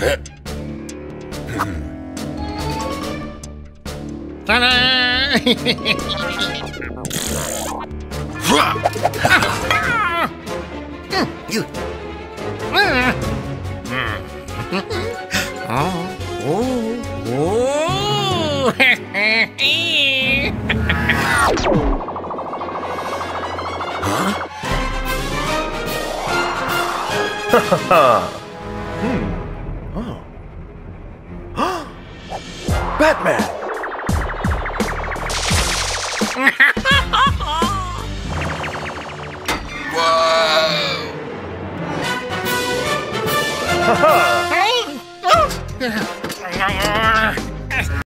You. Hmm. Batman! Whoa!